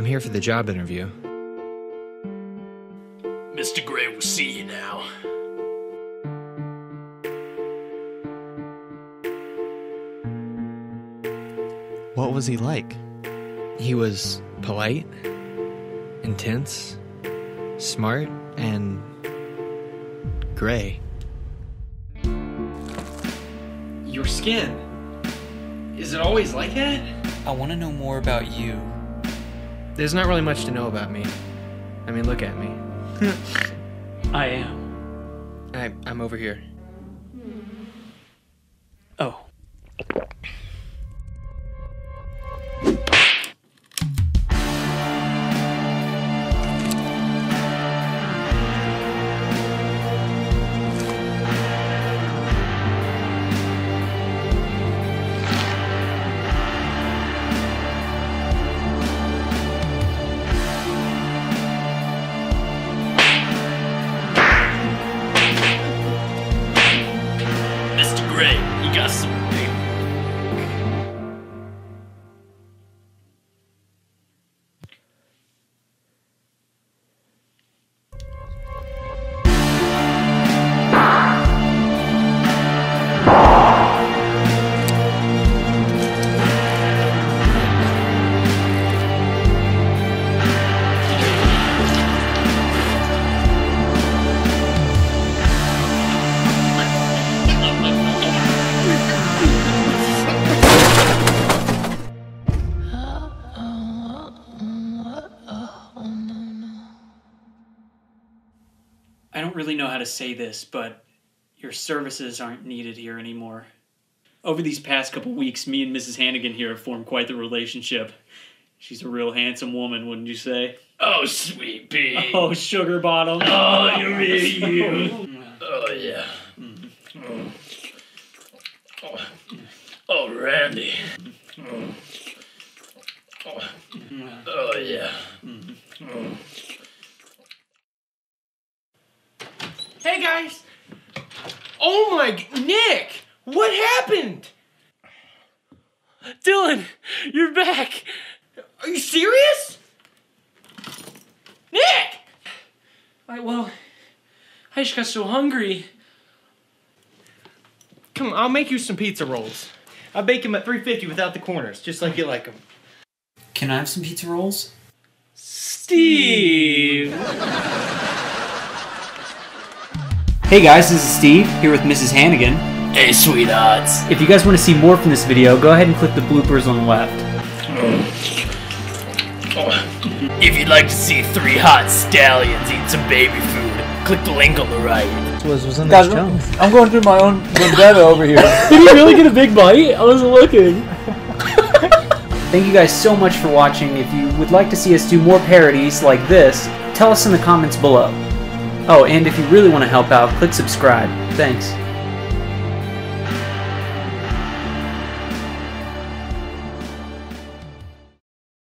I'm here for the job interview. Mr. Grey will see you now. What was he like? He was polite, intense, smart, and gray. Your skin. Is it always like that? I want to know more about you. There's not really much to know about me. I mean, look at me. I am. I, I'm over here. Oh. Mr. Grey, you got some I don't really know how to say this, but your services aren't needed here anymore. Over these past couple weeks, me and Mrs. Hannigan here have formed quite the relationship. She's a real handsome woman, wouldn't you say? Oh, sweet pea. Oh, sugar bottom. Oh, you really you. Oh, yeah. Oh. Oh. Oh, Randy. Oh. Oh. Oh, yeah. Mm-hmm. Oh, mm-hmm. oh. Hey guys! Oh my, Nick! What happened? Dylan, you're back. Are you serious? Nick! I, well, I just got so hungry. Come on, I'll make you some pizza rolls. I bake them at 350 without the corners, just like you like them. Can I have some pizza rolls? Steve! Hey guys, this is Steve here with Mrs. Hannigan. Hey, sweethearts. If you guys want to see more from this video, go ahead and click the bloopers on the left. Oh. If you'd like to see three hot stallions eat some baby food, click the link on the right. Was was in Guys, this junk. I'm going through my own vendetta over here. Did he really get a big bite? I wasn't looking. Thank you guys so much for watching. If you would like to see us do more parodies like this, tell us in the comments below. Oh, and if you really want to help out, click subscribe. Thanks.